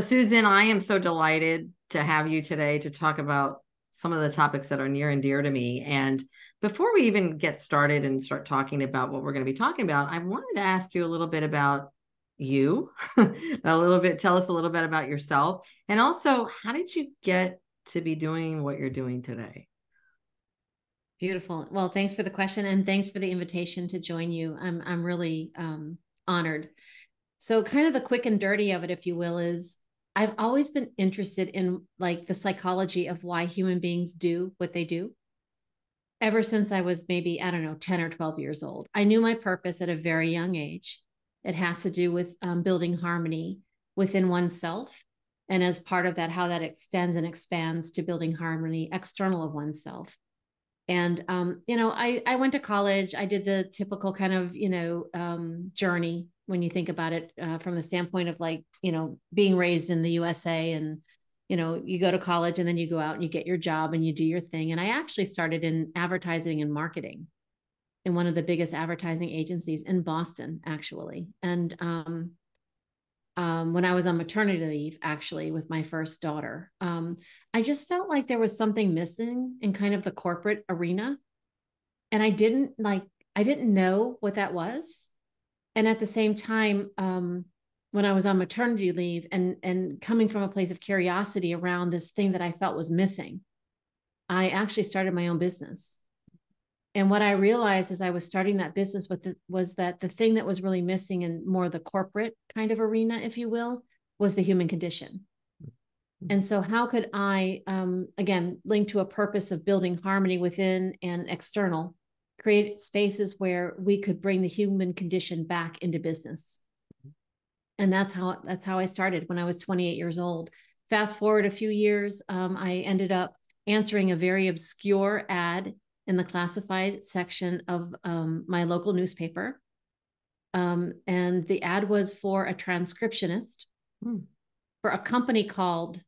Susan, I am so delighted to have you today to talk about some of the topics that are near and dear to me. And before we even get started and start talking about what we're going to be talking about, I wanted to ask you a little bit about you, a little bit, tell us a little bit about yourself. And also, how did you get to be doing what you're doing today? Beautiful. Well, thanks for the question and thanks for the invitation to join you. I'm I'm really um, honored. So, kind of the quick and dirty of it, if you will, is I've always been interested in like the psychology of why human beings do what they do. Ever since I was maybe, I don't know, 10 or 12 years old, I knew my purpose at a very young age. It has to do with um, building harmony within oneself. And as part of that, how that extends and expands to building harmony external of oneself. And um, you know, I I went to college. I did the typical kind of you know um, journey when you think about it uh, from the standpoint of like you know being raised in the USA and you know you go to college and then you go out and you get your job and you do your thing and I actually started in advertising and marketing in one of the biggest advertising agencies in Boston actually and um, um, when I was on maternity leave, actually, with my first daughter. Um, I just felt like there was something missing in kind of the corporate arena. And I didn't like, I didn't know what that was and at the same time um, when i was on maternity leave and and coming from a place of curiosity around this thing that i felt was missing i actually started my own business. And what i realized as i was starting that business with the, was that the thing that was really missing in more the corporate kind of arena if you will was the human condition. And so how could i um, again link to a purpose of building harmony within and external create spaces where we could bring the human condition back into business. And that's how that's how i started when i was 28 years old. Fast forward a few years um, i ended up answering a very obscure ad in the classified section of um, my local newspaper. Um, and the ad was for a transcriptionist hmm. for a company called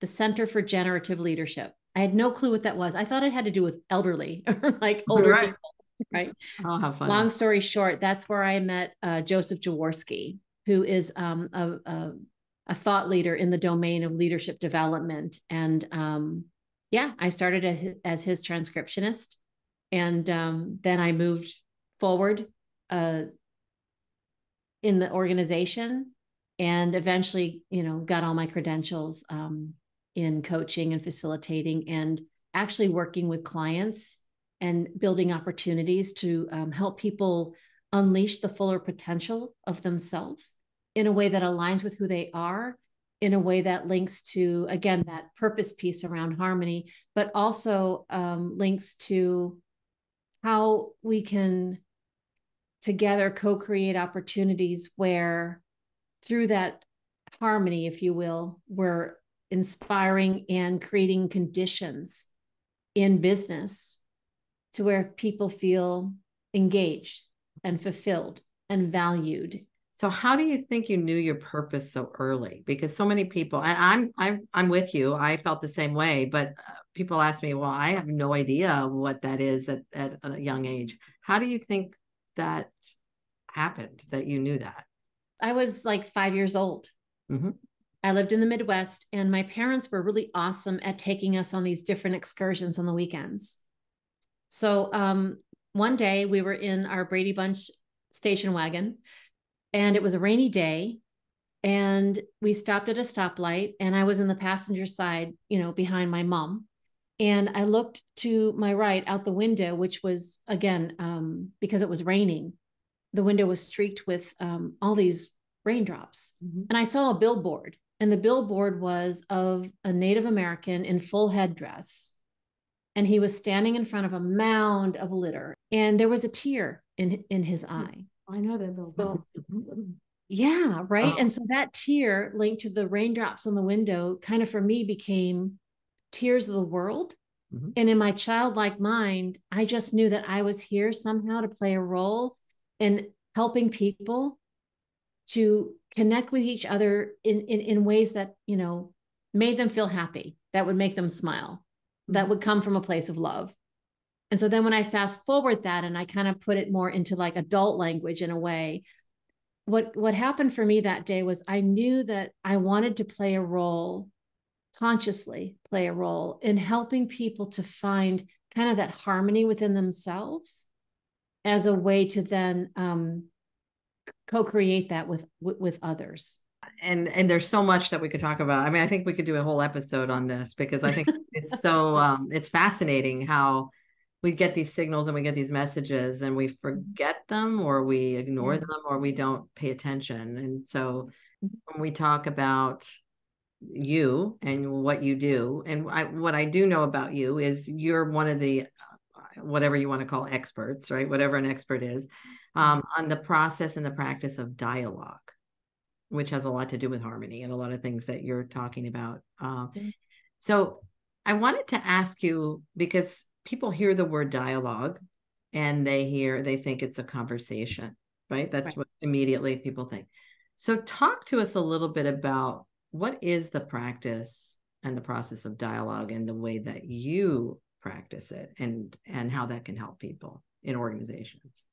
the center for generative leadership I had no clue what that was. I thought it had to do with elderly, like older right. people. Right. Oh, how fun. Long story short, that's where I met uh, Joseph Jaworski, who is um, a, a, a, thought leader in the domain of leadership development. And um, yeah, I started as his, as his transcriptionist. And um, then I moved forward uh, in the organization and eventually, you know, got all my credentials um, in coaching and facilitating and actually working with clients and building opportunities to um, help people unleash the fuller potential of themselves in a way that aligns with who they are in a way that links to again that purpose piece around harmony but also um, links to how we can together co-create opportunities where through that harmony if you will we're inspiring and creating conditions in business to where people feel engaged and fulfilled and valued. So how do you think you knew your purpose so early? Because so many people and i'm i'm i'm with you. I felt the same way but uh, people ask me well i have no idea what that is at, at a young age. How do you think that happened that you knew that? I was like five years old. Mm-hmm. I lived in the Midwest, and my parents were really awesome at taking us on these different excursions on the weekends. So um, one day we were in our Brady Bunch station wagon, and it was a rainy day. And we stopped at a stoplight, and I was in the passenger side, you know, behind my mom. And I looked to my right out the window, which was again, um, because it was raining, the window was streaked with um, all these raindrops. Mm-hmm. And I saw a billboard and the billboard was of a Native American in full headdress. And he was standing in front of a mound of litter. And there was a tear in, in his hmm. eye. I know that billboard. So, yeah, right. Oh. And so that tear linked to the raindrops on the window kind of for me became tears of the world. Mm-hmm. And in my childlike mind, I just knew that I was here somehow to play a role in helping people to connect with each other in, in, in ways that, you know, made them feel happy, that would make them smile, that would come from a place of love. And so then when I fast forward that and I kind of put it more into like adult language in a way, what what happened for me that day was I knew that I wanted to play a role consciously play a role in helping people to find kind of that harmony within themselves as a way to then um, co-create that with, with others. And and there's so much that we could talk about. I mean i think we could do a whole episode on this because i think it's so um it's fascinating how we get these signals and we get these messages and we forget them or we ignore yes. them or we don't pay attention. And so mm-hmm. when we talk about you and what you do and I, what i do know about you is you're one of the whatever you want to call experts right? Whatever an expert is um, on the process and the practice of dialogue which has a lot to do with harmony and a lot of things that you're talking about uh, so i wanted to ask you because people hear the word dialogue and they hear they think it's a conversation right? That's right. what immediately people think. So talk to us a little bit about what is the practice and the process of dialogue and the way that you practice it and and how that can help people in organizations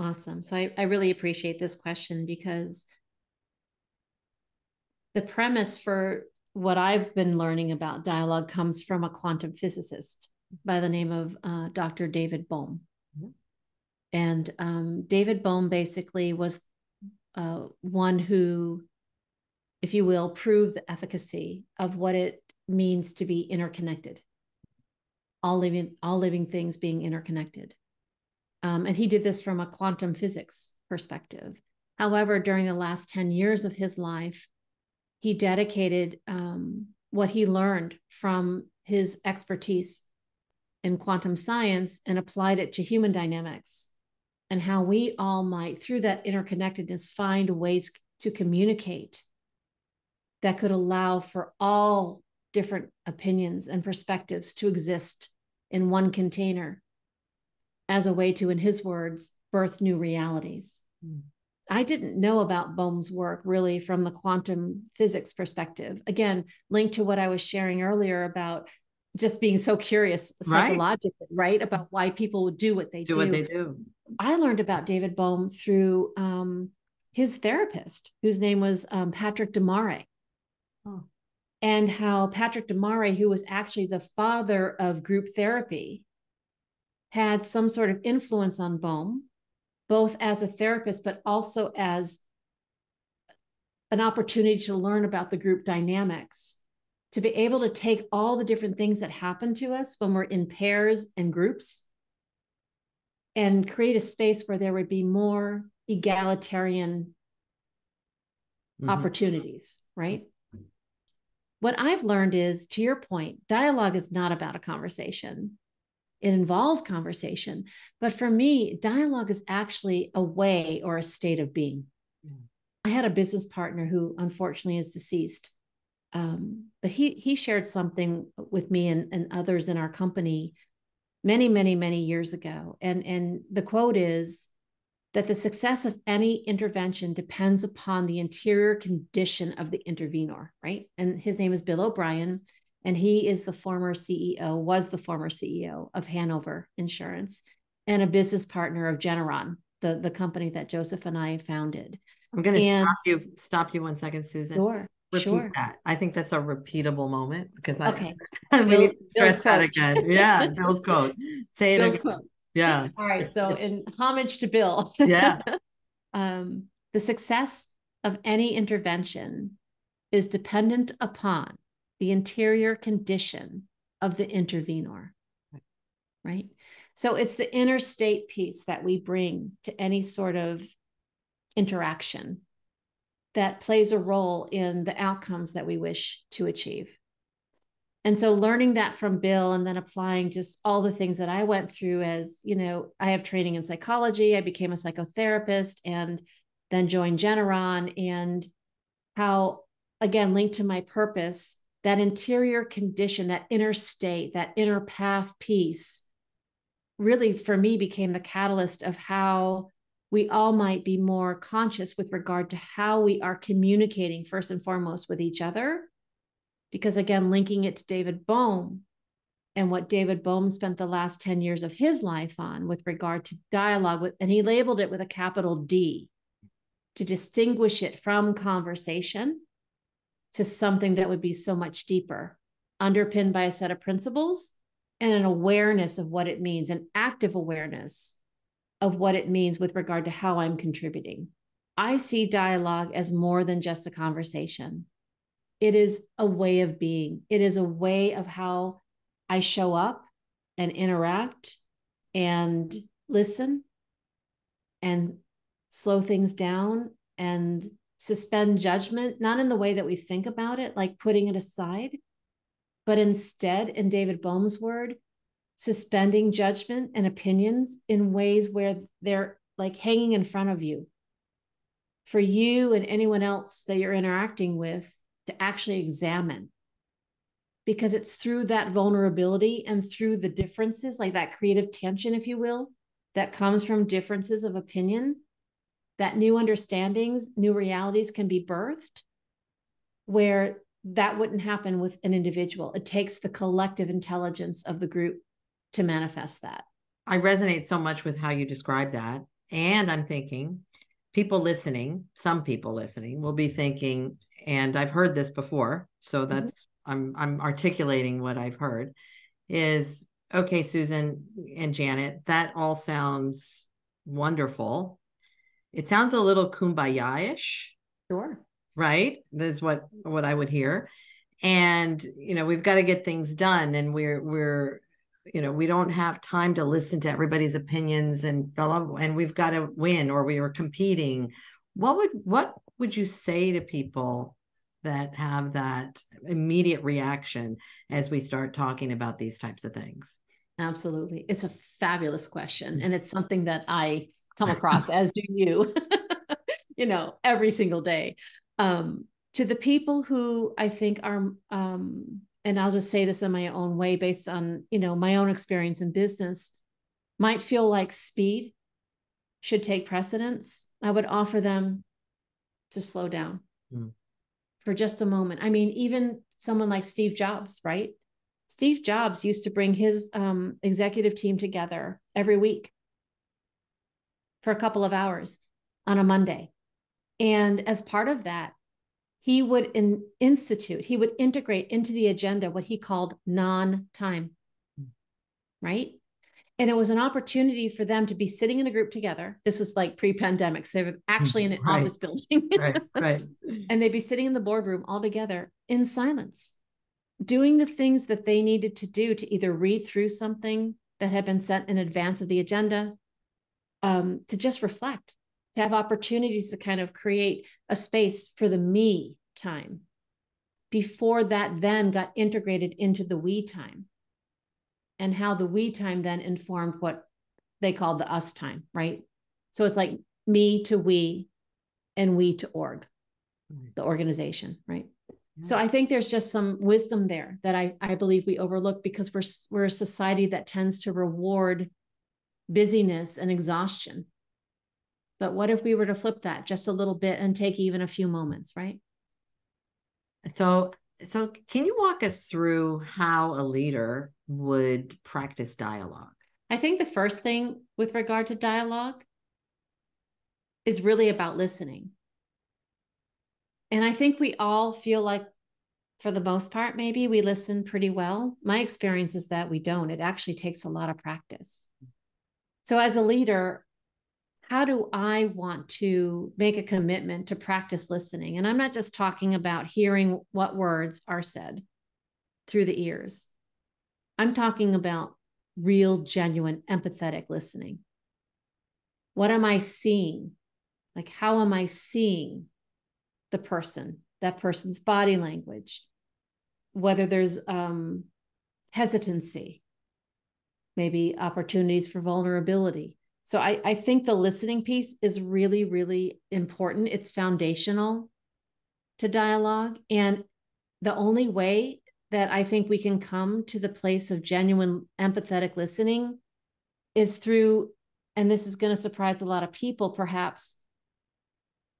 awesome so i, I really appreciate this question because the premise for what i've been learning about dialogue comes from a quantum physicist by the name of uh, dr david bohm mm-hmm. and um, david bohm basically was uh, one who if you will, prove the efficacy of what it means to be interconnected. All living, all living things being interconnected. Um, and he did this from a quantum physics perspective. However, during the last 10 years of his life, he dedicated um, what he learned from his expertise in quantum science and applied it to human dynamics and how we all might, through that interconnectedness, find ways to communicate that could allow for all different opinions and perspectives to exist in one container as a way to, in his words, birth new realities. Mm. I didn't know about Bohm's work really from the quantum physics perspective. Again, linked to what I was sharing earlier about just being so curious psychologically, right? right? About why people would do what they do. Do what they do. I learned about David Bohm through um, his therapist, whose name was um, Patrick de Maré. Oh. And how Patrick de Maré, who was actually the father of group therapy, had some sort of influence on Bohm, both as a therapist, but also as an opportunity to learn about the group dynamics, to be able to take all the different things that happen to us when we're in pairs and groups and create a space where there would be more egalitarian mm-hmm. opportunities, right? what I've learned is to your point, dialogue is not about a conversation. It involves conversation. But for me, dialogue is actually a way or a state of being. Mm. I had a business partner who unfortunately is deceased. Um, but he he shared something with me and, and others in our company many, many, many years ago. And, and the quote is that the success of any intervention depends upon the interior condition of the intervenor, right? And his name is Bill O'Brien, and he is the former CEO, was the former CEO of Hanover Insurance and a business partner of Generon, the, the company that Joseph and I founded. I'm going to stop you stop you one second, Susan. Sure. Repeat sure. that. I think that's a repeatable moment because I, okay. I really stress that again. Yeah, Bill's quote. Say it Bill's again. Quote. Yeah. All right. So in homage to Bill. Yeah. um, the success of any intervention is dependent upon the interior condition of the intervenor. Right. So it's the inner state piece that we bring to any sort of interaction that plays a role in the outcomes that we wish to achieve. And so learning that from Bill and then applying just all the things that I went through as, you know, I have training in psychology, I became a psychotherapist and then joined Generon and how again linked to my purpose, that interior condition, that inner state, that inner path peace really for me became the catalyst of how we all might be more conscious with regard to how we are communicating first and foremost with each other. Because again, linking it to David Bohm and what David Bohm spent the last 10 years of his life on with regard to dialogue with, and he labeled it with a capital D, to distinguish it from conversation to something that would be so much deeper, underpinned by a set of principles and an awareness of what it means, an active awareness of what it means with regard to how I'm contributing. I see dialogue as more than just a conversation. It is a way of being, it is a way of how I show up and interact and listen and slow things down and suspend judgment, not in the way that we think about it, like putting it aside, but instead, in David Bohm's word, suspending judgment and opinions in ways where they're like hanging in front of you for you and anyone else that you're interacting with to actually examine. Because it's through that vulnerability and through the differences, like that creative tension, if you will, that comes from differences of opinion, that new understandings, new realities can be birthed where that wouldn't happen with an individual. It takes the collective intelligence of the group to manifest that. I resonate so much with how you describe that. And I'm thinking people listening, some people listening will be thinking, and I've heard this before, so mm-hmm. that's mm-hmm. I'm I'm articulating what I've heard is okay, Susan and Janet, that all sounds wonderful. It sounds a little kumbaya-ish. Sure. Right? That's what what I would hear. And you know, we've got to get things done and we're we're you know, we don't have time to listen to everybody's opinions and and we've got to win or we are competing. What would what would you say to people that have that immediate reaction as we start talking about these types of things? Absolutely. It's a fabulous question. And it's something that I come across, as do you, you know, every single day. Um, to the people who I think are, um, and I'll just say this in my own way based on, you know, my own experience in business, might feel like speed should take precedence. I would offer them to slow down. Mm for just a moment. I mean, even someone like Steve Jobs, right? Steve Jobs used to bring his um, executive team together every week for a couple of hours on a Monday. And as part of that, he would in, institute, he would integrate into the agenda what he called non time, right? and it was an opportunity for them to be sitting in a group together. This is like pre-pandemics. They were actually in an right. office building. right, right. And they'd be sitting in the boardroom all together in silence, doing the things that they needed to do to either read through something that had been set in advance of the agenda, um, to just reflect, to have opportunities to kind of create a space for the me time before that then got integrated into the we time and how the we time then informed what they called the us time, right? So it's like me to we and we to org, the organization, right? So I think there's just some wisdom there that I, I believe we overlook because we're we're a society that tends to reward busyness and exhaustion. But what if we were to flip that just a little bit and take even a few moments, right? So so can you walk us through how a leader would practice dialogue? I think the first thing with regard to dialogue is really about listening. And I think we all feel like, for the most part, maybe we listen pretty well. My experience is that we don't. It actually takes a lot of practice. So, as a leader, how do I want to make a commitment to practice listening? And I'm not just talking about hearing what words are said through the ears, I'm talking about real, genuine, empathetic listening. What am I seeing? Like, how am I seeing the person, that person's body language? Whether there's um, hesitancy, maybe opportunities for vulnerability. So I, I think the listening piece is really, really important. It's foundational to dialogue. And the only way that I think we can come to the place of genuine empathetic listening is through, and this is going to surprise a lot of people perhaps,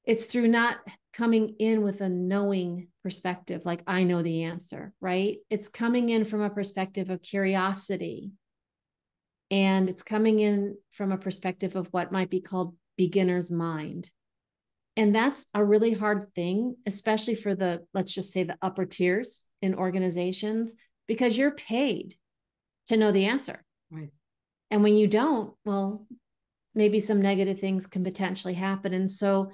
it's through not coming in with a knowing perspective, like I know the answer, right? It's coming in from a perspective of curiosity. And it's coming in from a perspective of what might be called beginner's mind. And that's a really hard thing, especially for the, let's just say, the upper tiers in organizations, because you're paid to know the answer. Right. And when you don't, well, maybe some negative things can potentially happen. And so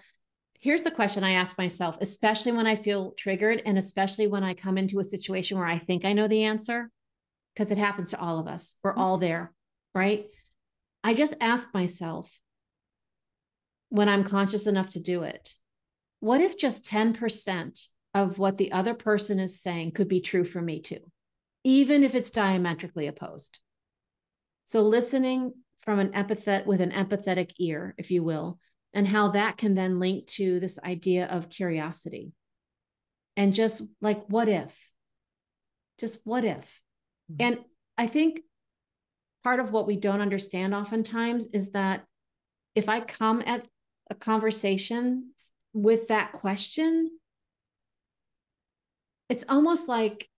here's the question I ask myself, especially when I feel triggered and especially when I come into a situation where I think I know the answer, because it happens to all of us. We're mm-hmm. all there, right? I just ask myself when I'm conscious enough to do it, what if just 10% of what the other person is saying could be true for me too, even if it's diametrically opposed? So listening from an epithet with an empathetic ear, if you will, and how that can then link to this idea of curiosity. And just like, what if? Just what if? Mm-hmm. And I think part of what we don't understand oftentimes is that if I come at a conversation with that question, it's almost like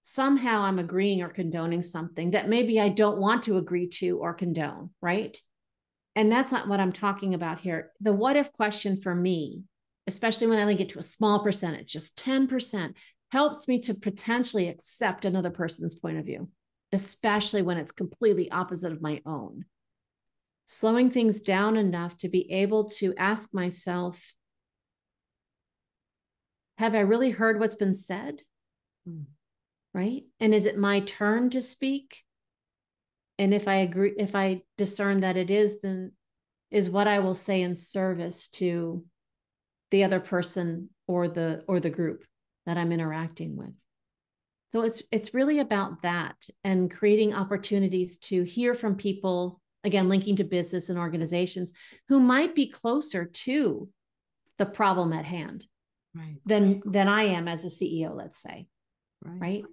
somehow I'm agreeing or condoning something that maybe I don't want to agree to or condone, right? And that's not what I'm talking about here. The what if question for me, especially when I only get to a small percentage, just 10%, helps me to potentially accept another person's point of view, especially when it's completely opposite of my own. Slowing things down enough to be able to ask myself, have I really heard what's been said? Mm right? And is it my turn to speak? And if I agree, if I discern that it is, then is what I will say in service to the other person or the or the group that I'm interacting with. So it's it's really about that and creating opportunities to hear from people again linking to business and organizations who might be closer to the problem at hand right. than than I am as a CEO let's say. Right? right?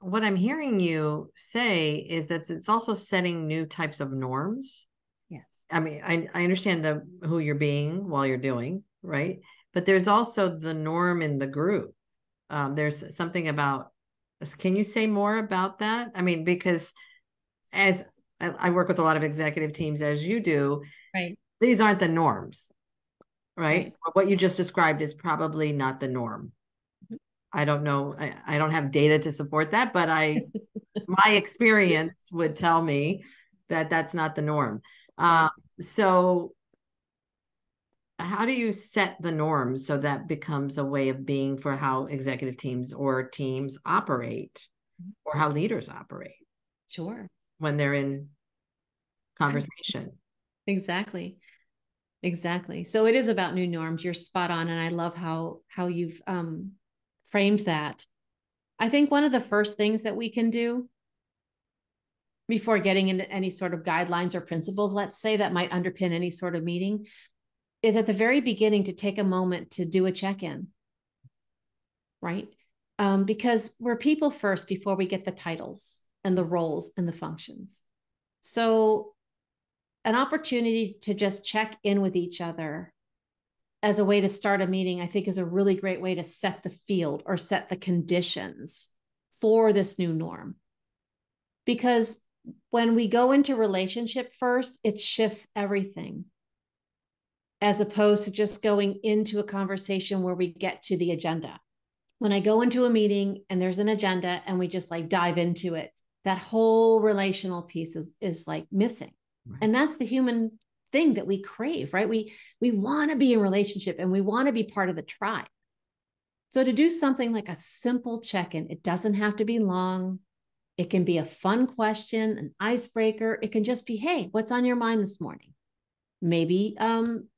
what I'm hearing you say is that it's also setting new types of norms. Yes. I mean, I, I understand the who you're being while you're doing, right? But there's also the norm in the group. Um, there's something about can you say more about that? I mean, because as I, I work with a lot of executive teams as you do, right. These aren't the norms, right? right. What you just described is probably not the norm. I don't know. I, I don't have data to support that, but I, my experience would tell me that that's not the norm. Uh, so, how do you set the norms so that becomes a way of being for how executive teams or teams operate, or how leaders operate? Sure. When they're in conversation. Exactly. Exactly. So it is about new norms. You're spot on, and I love how how you've um, framed that. I think one of the first things that we can do before getting into any sort of guidelines or principles, let's say that might underpin any sort of meeting, is at the very beginning to take a moment to do a check in, right? Um, because we're people first before we get the titles and the roles and the functions. So, an opportunity to just check in with each other as a way to start a meeting, I think is a really great way to set the field or set the conditions for this new norm. Because when we go into relationship first, it shifts everything as opposed to just going into a conversation where we get to the agenda. When I go into a meeting and there's an agenda and we just like dive into it, that whole relational piece is, is like missing. Right. And that's the human thing that we crave, right? We we want to be in relationship and we want to be part of the tribe. So to do something like a simple check-in, it doesn't have to be long. It can be a fun question, an icebreaker. It can just be, hey, what's on your mind this morning? Maybe um,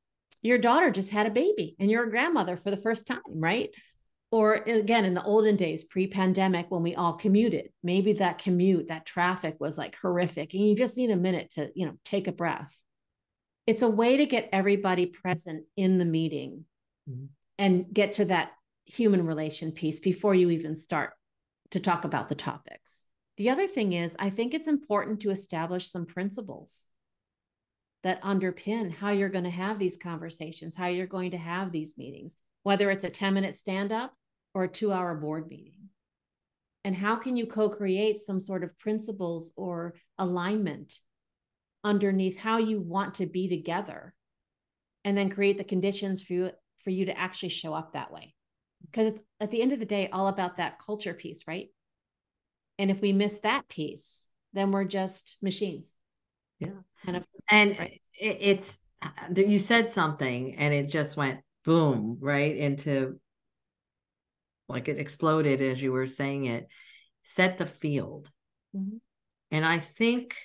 your daughter just had a baby and you're a grandmother for the first time, right? Or again, in the olden days, pre pandemic, when we all commuted, maybe that commute, that traffic was like horrific and you just need a minute to, you know, take a breath it's a way to get everybody present in the meeting mm-hmm. and get to that human relation piece before you even start to talk about the topics. The other thing is, I think it's important to establish some principles that underpin how you're going to have these conversations, how you're going to have these meetings, whether it's a 10 minute stand up or a two hour board meeting. And how can you co create some sort of principles or alignment underneath how you want to be together and then create the conditions for you for you to actually show up that way? Because it's at the end of the day all about that culture piece right? And if we miss that piece then we're just machines yeah. Kind of and right? it's you said something and it just went boom right into like it exploded as you were saying it. Set the field. Mm-hmm. and i think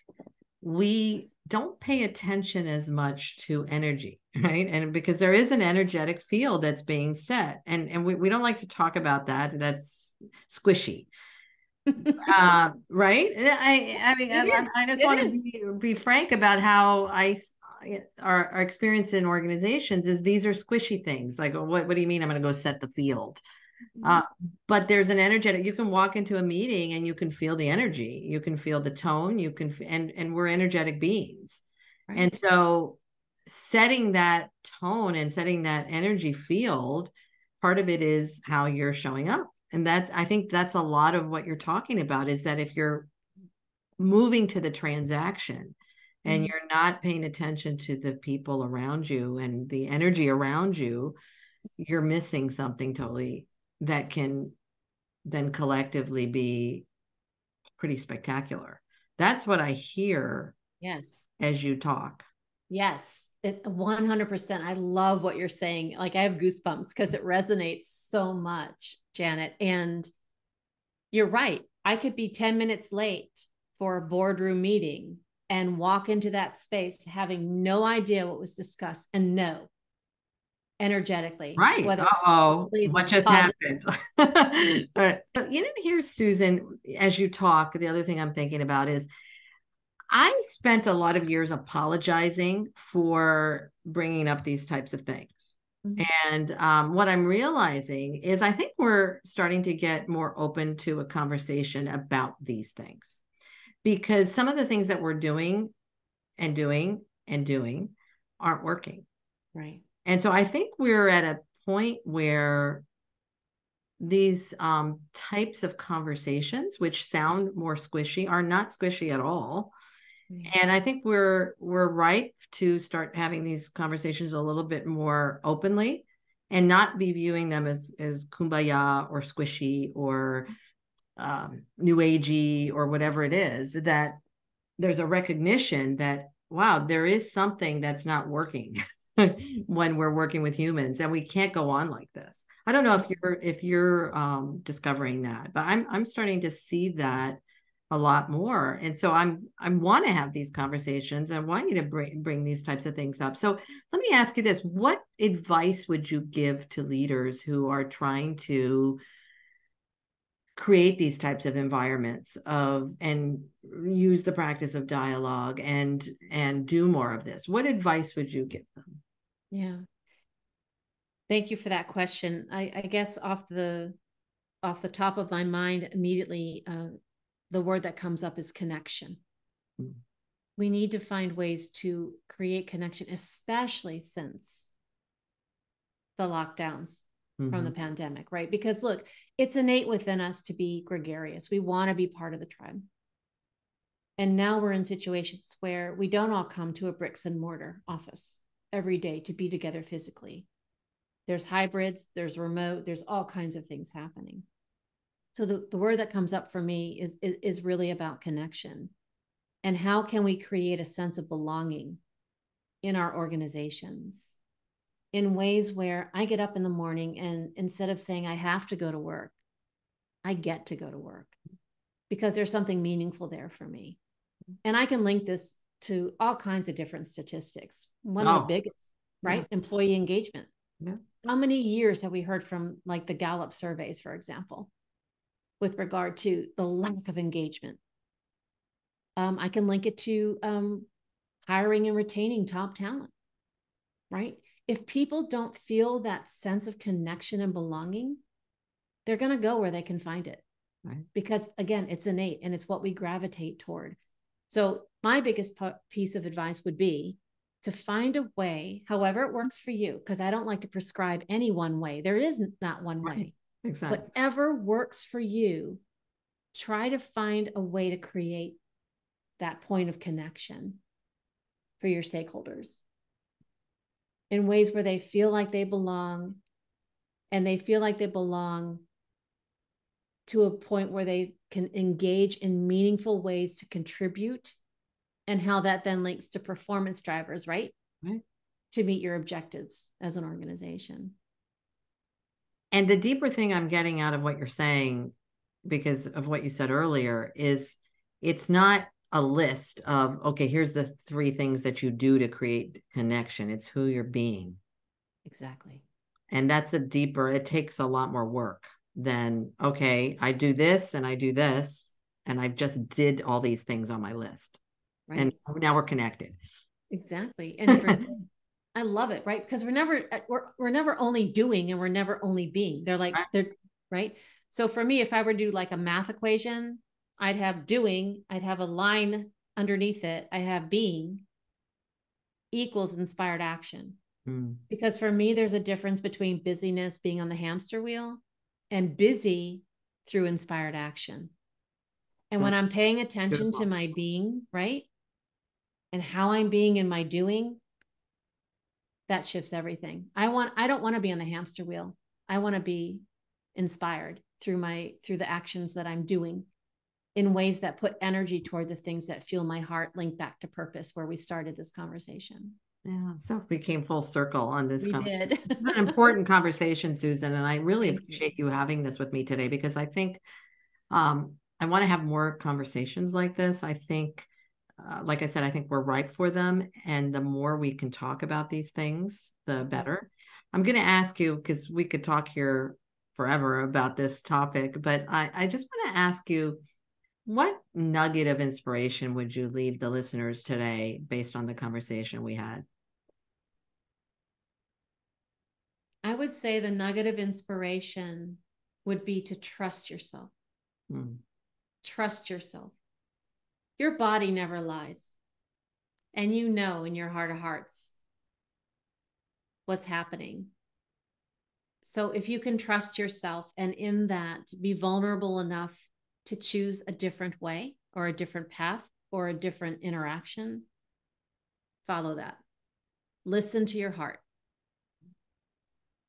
we don't pay attention as much to energy right? And because there is an energetic field that's being set. And and we, we don't like to talk about that. That's squishy uh, right? I i mean I, I, just want to be, be frank about how i our, our experience in organizations is these are squishy things like what, what do you mean i'm going to go set the field? Mm-hmm. uh, but there's an energetic you can walk into a meeting and you can feel the energy you can feel the tone you can and and we're energetic beings. Right. and so setting that tone and setting that energy field part of it is how you're showing up and that's i think that's a lot of what you're talking about is that if you're moving to the transaction and mm-hmm. you're not paying attention to the people around you and the energy around you you're missing something totally that can then collectively be pretty spectacular. That's what i hear yes. as you talk Yes, it 100%. I love what you're saying. Like I have goosebumps because it resonates so much, Janet. And you're right. I could be 10 minutes late for a boardroom meeting and walk into that space having no idea what was discussed and know energetically. Right. Oh, what just positive. happened? All right. But you know, here, Susan, as you talk, the other thing I'm thinking about is I spent a lot of years apologizing for bringing up these types of things. Mm-hmm. And um, what I'm realizing is I think we're starting to get more open to a conversation about these things because some of the things that we're doing and doing and doing aren't working. Right. And so I think we're at a point where these um, types of conversations, which sound more squishy, are not squishy at all. And I think we're we're ripe to start having these conversations a little bit more openly and not be viewing them as as kumbaya or squishy or um, new agey or whatever it is that there's a recognition that wow there is something that's not working when we're working with humans and we can't go on like this. I don't know if you're if you're um, discovering that but i'm i'm starting to see that a lot more. And so i'm i want to have these conversations. I want you to bring bring these types of things up. So let me ask you this. What advice would you give to leaders who are trying to create these types of environments of and use the practice of dialogue and and do more of this? What advice would you give them? Yeah. Thank you for that question. I i guess off the off the top of my mind immediately uh, the word that comes up is connection. Mm-hmm. We need to find ways to create connection, especially since the lockdowns mm-hmm. from the mm-hmm. pandemic, right? Because look, it's innate within us to be gregarious. We want to be part of the tribe. And now we're in situations where we don't all come to a bricks and mortar office every day to be together physically. There's hybrids, there's remote, there's all kinds of things happening. So the, the word that comes up for me is, is, is really about connection. And how can we create a sense of belonging in our organizations in ways where I get up in the morning and instead of saying I have to go to work, I get to go to work because there's something meaningful there for me. And I can link this to all kinds of different statistics. One oh. of the oh. biggest, right? Yeah. Employee engagement. Yeah. How many years have we heard from like the Gallup surveys, for example? With regard to the lack of engagement. Um, I can link it to um, hiring and retaining top talent, right? If people don't feel that sense of connection and belonging, they're going to go where they can find it. Right. Because again, it's innate and it's what we gravitate toward. So, my biggest piece of advice would be to find a way, however it works for you, because I don't like to prescribe any one way. There is not one right. way. Exactly. Whatever works for you, try to find a way to create that point of connection for your stakeholders in ways where they feel like they belong and they feel like they belong to a point where they can engage in meaningful ways to contribute and how that then links to performance drivers right? Right. To meet your objectives as an organization and the deeper thing i'm getting out of what you're saying because of what you said earlier is it's not a list of okay here's the three things that you do to create connection. It's who you're being. Exactly. And that's a deeper it takes a lot more work than okay i do this and i do this and i just did all these things on my list. Right. and now we're connected. Exactly. And for, i love it right because we're never uh, we're, we're never only doing and we're never only being they're like right. they're right so for me if i were to do like a math equation i'd have doing i'd have a line underneath it i have being equals inspired action mm. because for me there's a difference between busyness being on the hamster wheel and busy through inspired action. And when I'm paying attention to my being, right? And how I'm being in my doing, that shifts everything. I want I don't want to be on the hamster wheel. I want to be inspired through my through the actions that I'm doing in ways that put energy toward the things that fuel my heart link back to purpose where we started this conversation. Yeah, so we came full circle on this. We did. it's an important conversation, Susan, and I really Thank appreciate you. you having this with me today because I think um, I want to have more conversations like this. I think, uh, like I said, I think we're ripe for them, and the more we can talk about these things, the better. I'm going to ask you because we could talk here forever about this topic, but I, I just want to ask you what nugget of inspiration would you leave the listeners today based on the conversation we had? I would say the nugget of inspiration would be to trust yourself. Mm. Trust yourself. Your body never lies. And you know in your heart of hearts what's happening. So if you can trust yourself and in that be vulnerable enough to choose a different way or a different path or a different interaction, follow that. Listen to your heart.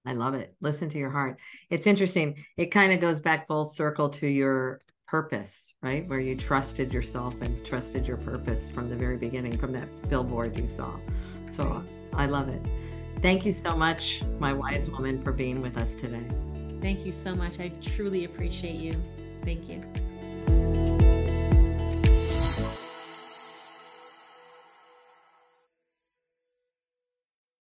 I love it. Listen to your heart. It's interesting. It kind of goes back full circle to your purpose, right? Where you trusted yourself and trusted your purpose from the very beginning, from that billboard you saw. So I love it. Thank you so much, my wise woman, for being with us today. Thank you so much. I truly appreciate you. Thank you.